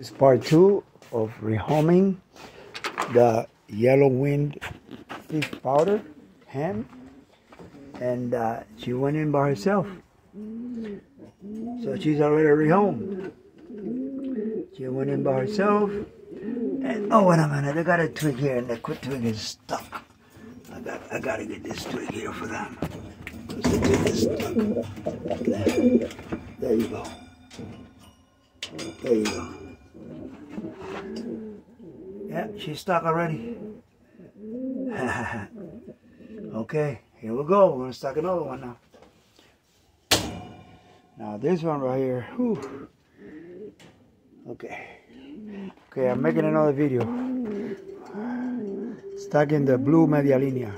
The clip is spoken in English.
It's part two of rehoming the yellow wing thief pouter ham and uh, she went in by herself. So she's already rehomed. She went in by herself and oh wait a minute I got a twig here and the quick twig is stuck. I got I gotta get this twig here for them. Is there, there you go. There you go yeah, she's stuck already. okay, here we go. We're gonna stuck another one now. Now this one right here. Whew. Okay. Okay, I'm making another video. Stuck in the blue media linea.